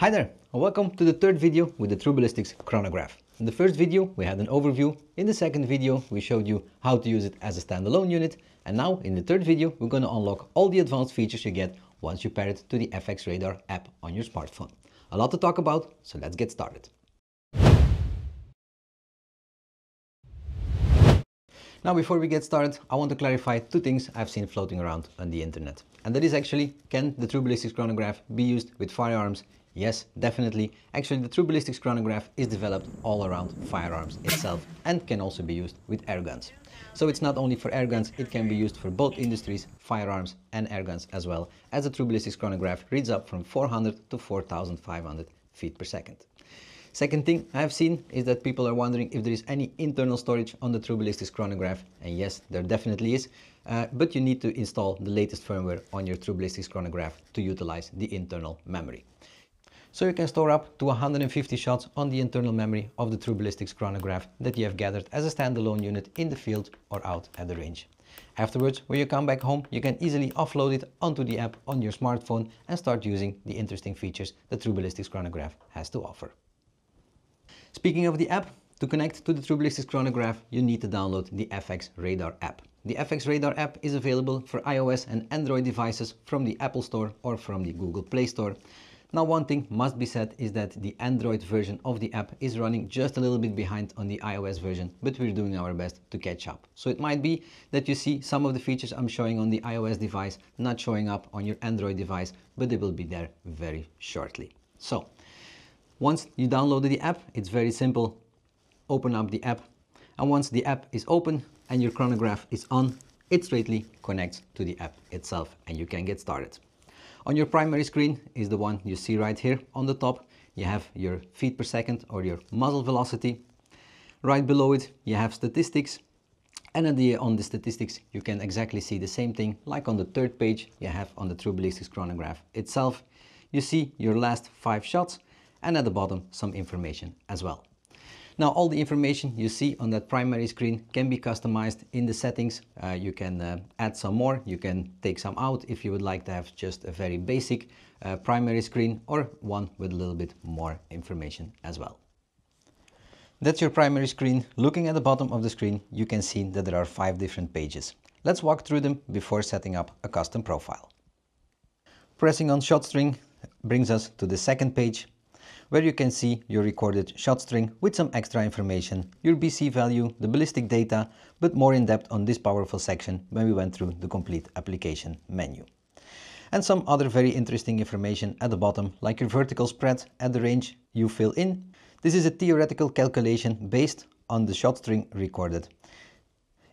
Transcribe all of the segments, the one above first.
Hi there, and welcome to the third video with the True Ballistics chronograph. In the first video we had an overview, in the second video we showed you how to use it as a standalone unit, and now in the third video we're going to unlock all the advanced features you get once you pair it to the FX Radar app on your smartphone. A lot to talk about, so let's get started. Now before we get started, I want to clarify two things I've seen floating around on the internet. And that is actually, can the True Ballistics chronograph be used with firearms? Yes, definitely. Actually, the True Ballistics chronograph is developed all around firearms itself and can also be used with air guns. So it's not only for air guns, it can be used for both industries, firearms and air guns as well, as the True Ballistics chronograph reads up from 400 to 4500 feet per second. Second thing I've seen is that people are wondering if there is any internal storage on the True Ballistics chronograph. And yes, there definitely is. Uh, but you need to install the latest firmware on your True Ballistics chronograph to utilize the internal memory. So you can store up to 150 shots on the internal memory of the True Ballistics chronograph that you have gathered as a standalone unit in the field or out at the range. Afterwards, when you come back home, you can easily offload it onto the app on your smartphone and start using the interesting features the True Ballistics chronograph has to offer. Speaking of the app, to connect to the True Ballistics chronograph, you need to download the FX Radar app. The FX Radar app is available for iOS and Android devices from the Apple Store or from the Google Play Store. Now one thing must be said is that the Android version of the app is running just a little bit behind on the iOS version, but we're doing our best to catch up. So it might be that you see some of the features I'm showing on the iOS device not showing up on your Android device, but they will be there very shortly. So once you downloaded the app, it's very simple. Open up the app and once the app is open and your chronograph is on, it straightly connects to the app itself and you can get started. On your primary screen is the one you see right here on the top. You have your feet per second or your muzzle velocity. Right below it you have statistics and the, on the statistics you can exactly see the same thing like on the third page you have on the True Ballistics chronograph itself. You see your last five shots and at the bottom some information as well. Now all the information you see on that primary screen can be customized in the settings. Uh, you can uh, add some more, you can take some out if you would like to have just a very basic uh, primary screen or one with a little bit more information as well. That's your primary screen. Looking at the bottom of the screen, you can see that there are five different pages. Let's walk through them before setting up a custom profile. Pressing on shot string brings us to the second page where you can see your recorded shot string with some extra information, your BC value, the ballistic data, but more in depth on this powerful section when we went through the complete application menu. And some other very interesting information at the bottom, like your vertical spread at the range you fill in. This is a theoretical calculation based on the shot string recorded.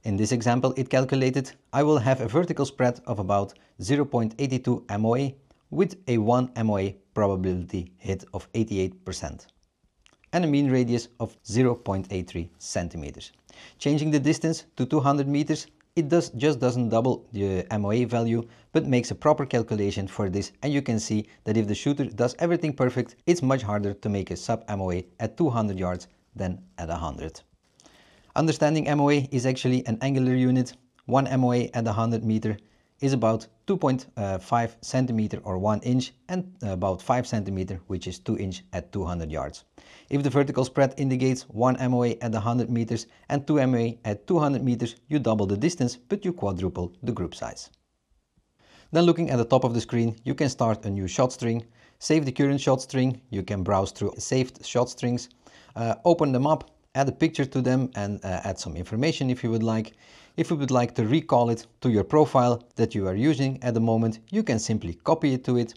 In this example, it calculated I will have a vertical spread of about 0.82 MOA with a 1 MOA probability hit of 88% and a mean radius of 0.83 centimeters. Changing the distance to 200 meters, it does just doesn't double the uh, MOA value, but makes a proper calculation for this and you can see that if the shooter does everything perfect, it's much harder to make a sub MOA at 200 yards than at 100. Understanding MOA is actually an angular unit. 1 MOA at 100 meter is about 2.5 centimeter or 1 inch and about 5 centimeter which is 2 inch at 200 yards. If the vertical spread indicates 1 MOA at 100 meters and 2 MOA at 200 meters you double the distance but you quadruple the group size. Then looking at the top of the screen you can start a new shot string, save the current shot string, you can browse through saved shot strings, uh, open them up, add a picture to them and uh, add some information if you would like. If you would like to recall it to your profile that you are using at the moment, you can simply copy it to it.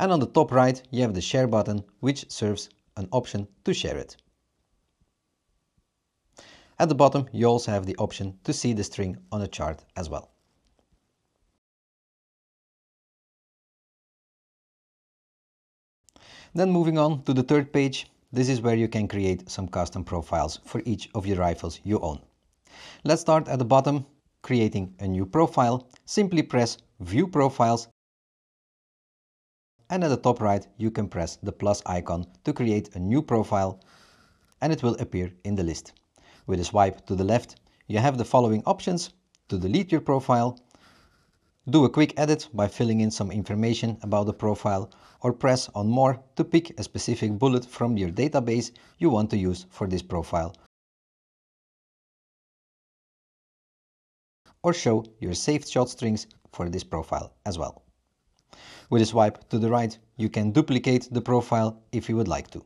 And on the top right, you have the share button, which serves an option to share it. At the bottom, you also have the option to see the string on a chart as well. Then moving on to the third page, this is where you can create some custom profiles for each of your rifles you own. Let's start at the bottom, creating a new profile. Simply press View Profiles and at the top right you can press the plus icon to create a new profile and it will appear in the list. With a swipe to the left you have the following options to delete your profile, Do a quick edit by filling in some information about the profile or press on more to pick a specific bullet from your database you want to use for this profile. Or show your saved shot strings for this profile as well. With a swipe to the right, you can duplicate the profile if you would like to.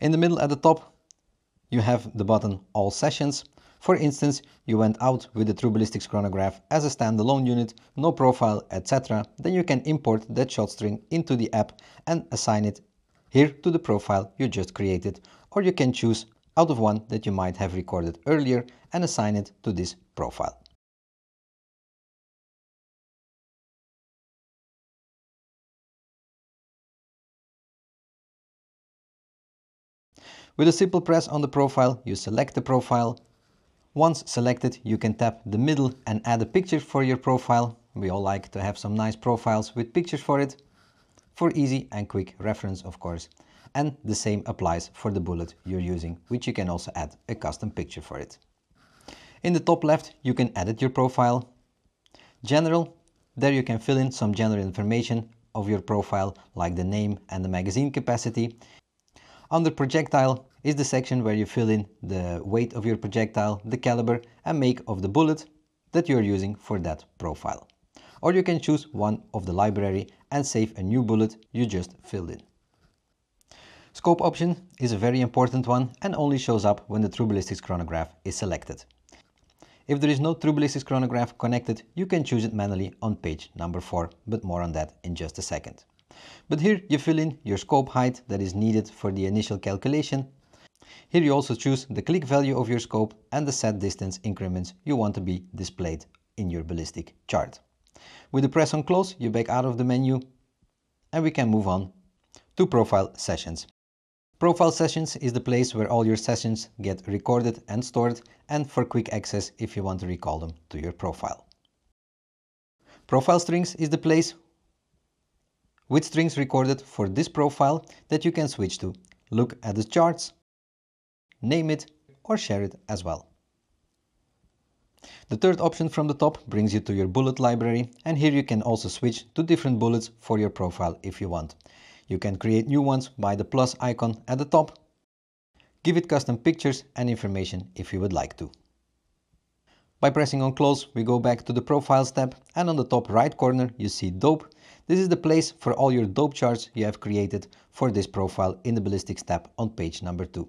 In the middle at the top, you have the button All Sessions. For instance, you went out with the True Ballistics chronograph as a standalone unit, no profile, etc. Then you can import that shot string into the app and assign it here to the profile you just created. Or you can choose out of one that you might have recorded earlier and assign it to this profile. With a simple press on the profile, you select the profile. Once selected, you can tap the middle and add a picture for your profile. We all like to have some nice profiles with pictures for it. For easy and quick reference, of course. And the same applies for the bullet you're using, which you can also add a custom picture for it. In the top left, you can edit your profile. General, there you can fill in some general information of your profile, like the name and the magazine capacity. Under projectile is the section where you fill in the weight of your projectile, the caliber and make of the bullet that you're using for that profile. Or you can choose one of the library and save a new bullet you just filled in. Scope option is a very important one and only shows up when the True Ballistics chronograph is selected. If there is no True Ballistics chronograph connected, you can choose it manually on page number 4, but more on that in just a second. But here you fill in your scope height that is needed for the initial calculation. Here you also choose the click value of your scope and the set distance increments you want to be displayed in your ballistic chart. With the press on close, you back out of the menu and we can move on to profile sessions. Profile sessions is the place where all your sessions get recorded and stored and for quick access if you want to recall them to your profile. Profile strings is the place with strings recorded for this profile that you can switch to. Look at the charts, name it or share it as well. The third option from the top brings you to your bullet library and here you can also switch to different bullets for your profile if you want. You can create new ones by the plus icon at the top. Give it custom pictures and information if you would like to. By pressing on close we go back to the profiles tab and on the top right corner you see dope this is the place for all your dope charts you have created for this profile in the ballistics tab on page number 2.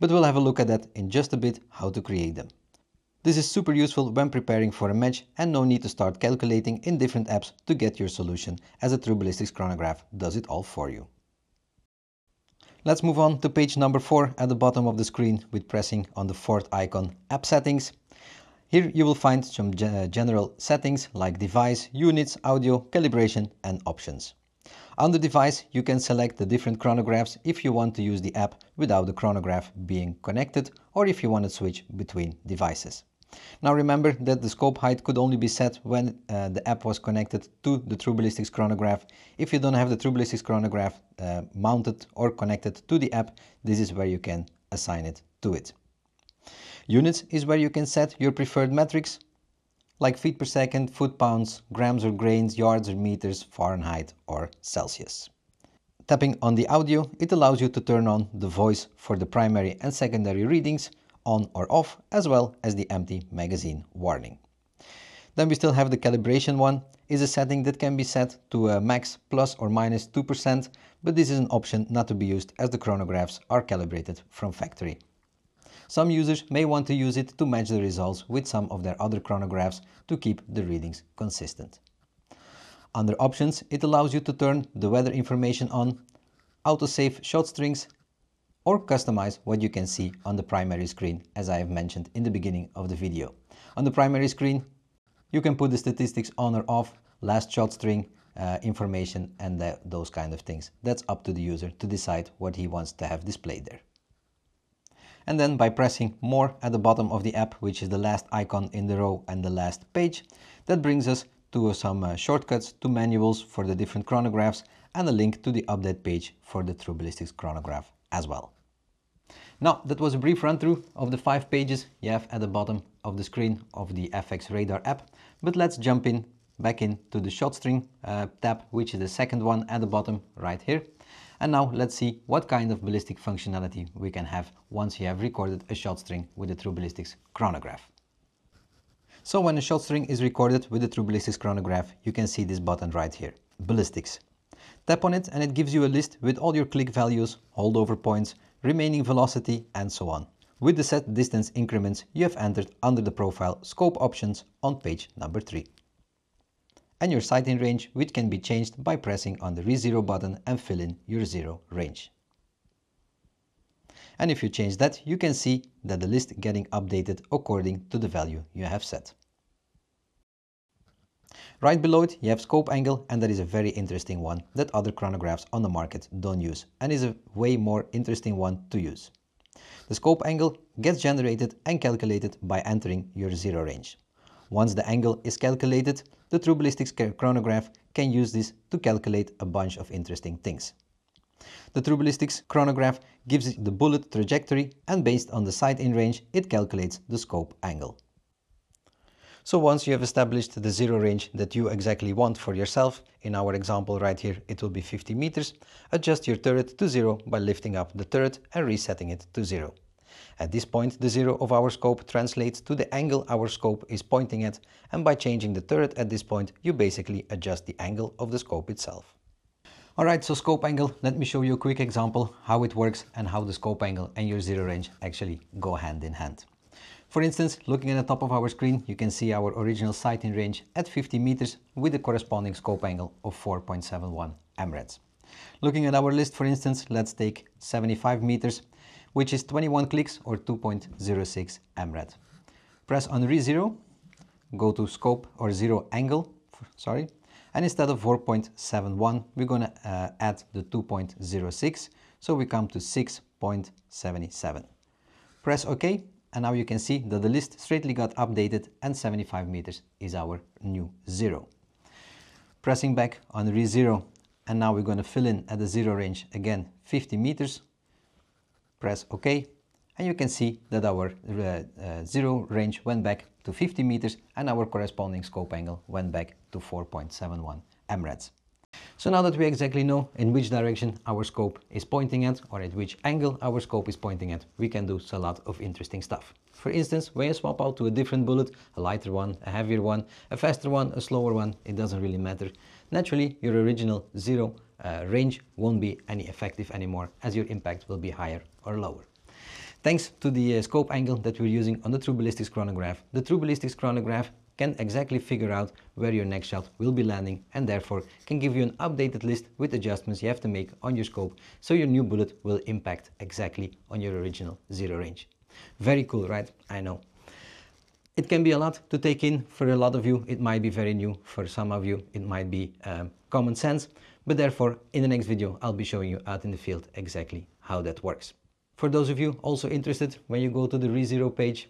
But we'll have a look at that in just a bit how to create them. This is super useful when preparing for a match and no need to start calculating in different apps to get your solution as a true ballistics chronograph does it all for you. Let's move on to page number 4 at the bottom of the screen with pressing on the fourth icon App Settings. Here you will find some uh, general settings like device, units, audio, calibration and options. Under device you can select the different chronographs if you want to use the app without the chronograph being connected or if you want to switch between devices. Now remember that the scope height could only be set when uh, the app was connected to the True Ballistics chronograph. If you don't have the True Ballistics chronograph uh, mounted or connected to the app, this is where you can assign it to it. Units is where you can set your preferred metrics like feet per second, foot pounds, grams or grains, yards or meters, Fahrenheit or Celsius. Tapping on the audio, it allows you to turn on the voice for the primary and secondary readings on or off, as well as the empty magazine warning. Then we still have the calibration one, is a setting that can be set to a max plus or minus 2%, but this is an option not to be used as the chronographs are calibrated from factory. Some users may want to use it to match the results with some of their other chronographs to keep the readings consistent. Under options, it allows you to turn the weather information on, autosave shot strings, or customize what you can see on the primary screen as I have mentioned in the beginning of the video. On the primary screen, you can put the statistics on or off, last shot string, uh, information and the, those kind of things. That's up to the user to decide what he wants to have displayed there and then by pressing more at the bottom of the app, which is the last icon in the row and the last page, that brings us to some uh, shortcuts to manuals for the different chronographs and a link to the update page for the True Ballistics chronograph as well. Now, that was a brief run through of the five pages you have at the bottom of the screen of the FX Radar app, but let's jump in back into the ShotString uh, tab, which is the second one at the bottom right here. And now let's see what kind of ballistic functionality we can have once you have recorded a shot string with the True Ballistics chronograph. So when a shot string is recorded with the True Ballistics chronograph, you can see this button right here, Ballistics. Tap on it and it gives you a list with all your click values, holdover points, remaining velocity and so on. With the set distance increments you have entered under the profile scope options on page number 3 and your sighting range which can be changed by pressing on the ReZero button and fill in your zero range. And if you change that, you can see that the list getting updated according to the value you have set. Right below it you have scope angle and that is a very interesting one that other chronographs on the market don't use and is a way more interesting one to use. The scope angle gets generated and calculated by entering your zero range. Once the angle is calculated, the True Ballistics chronograph can use this to calculate a bunch of interesting things. The True Ballistics chronograph gives the bullet trajectory and based on the sight-in range it calculates the scope angle. So once you have established the zero range that you exactly want for yourself, in our example right here it will be 50 meters, adjust your turret to zero by lifting up the turret and resetting it to zero. At this point, the zero of our scope translates to the angle our scope is pointing at, and by changing the turret at this point, you basically adjust the angle of the scope itself. Alright, so scope angle, let me show you a quick example how it works and how the scope angle and your zero range actually go hand in hand. For instance, looking at the top of our screen, you can see our original sighting range at 50 meters with the corresponding scope angle of 4.71 MRADs. Looking at our list, for instance, let's take 75 meters which is 21 clicks or 2.06 MRAD. Press on ReZero, go to scope or zero angle, sorry, and instead of 4.71, we're gonna uh, add the 2.06, so we come to 6.77. Press OK, and now you can see that the list straightly got updated and 75 meters is our new zero. Pressing back on ReZero and now we're gonna fill in at the zero range again 50 meters, press OK and you can see that our uh, uh, zero range went back to 50 meters and our corresponding scope angle went back to 4.71 MRADs. So now that we exactly know in which direction our scope is pointing at or at which angle our scope is pointing at, we can do a lot of interesting stuff. For instance, when you swap out to a different bullet, a lighter one, a heavier one, a faster one, a slower one, it doesn't really matter. Naturally, your original zero uh, range won't be any effective anymore as your impact will be higher or lower. Thanks to the uh, scope angle that we're using on the True Ballistics chronograph, the True Ballistics chronograph can exactly figure out where your next shot will be landing and therefore can give you an updated list with adjustments you have to make on your scope so your new bullet will impact exactly on your original zero range. Very cool, right? I know. It can be a lot to take in. For a lot of you, it might be very new. For some of you, it might be um, common sense. But therefore, in the next video, I'll be showing you out in the field exactly how that works. For those of you also interested, when you go to the ReZero page,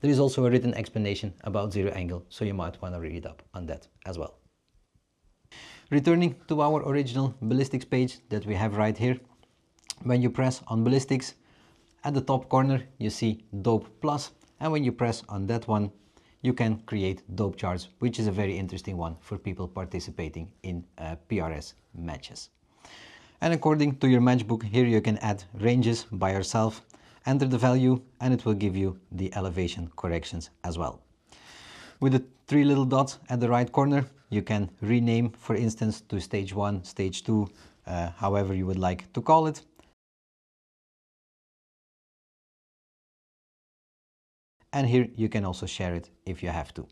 there is also a written explanation about zero angle, so you might want to read up on that as well. Returning to our original ballistics page that we have right here, when you press on ballistics, at the top corner you see dope plus, and when you press on that one, you can create dope charts, which is a very interesting one for people participating in uh, PRS matches. And according to your matchbook, here you can add ranges by yourself, enter the value, and it will give you the elevation corrections as well. With the three little dots at the right corner, you can rename, for instance, to stage 1, stage 2, uh, however you would like to call it. and here you can also share it if you have to.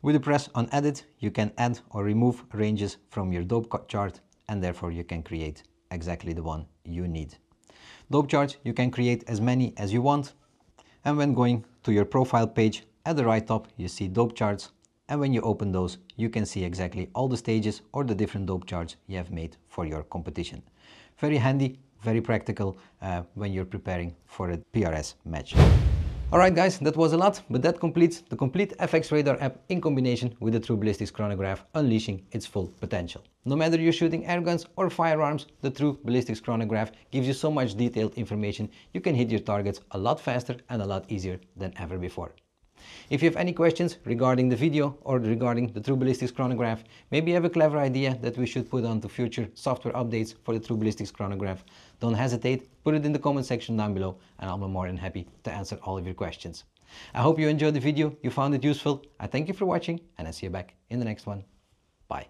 With the press on edit you can add or remove ranges from your dope chart and therefore you can create exactly the one you need. Dope charts you can create as many as you want and when going to your profile page at the right top you see dope charts and when you open those you can see exactly all the stages or the different dope charts you have made for your competition. Very handy, very practical uh, when you're preparing for a PRS match. Alright guys, that was a lot, but that completes the complete FX Radar app in combination with the True Ballistics chronograph unleashing its full potential. No matter you're shooting airguns or firearms, the True Ballistics chronograph gives you so much detailed information you can hit your targets a lot faster and a lot easier than ever before. If you have any questions regarding the video or regarding the True Ballistics chronograph, maybe you have a clever idea that we should put onto future software updates for the True Ballistics chronograph, don't hesitate, put it in the comment section down below and I'll be more than happy to answer all of your questions. I hope you enjoyed the video, you found it useful. I thank you for watching and I see you back in the next one. Bye.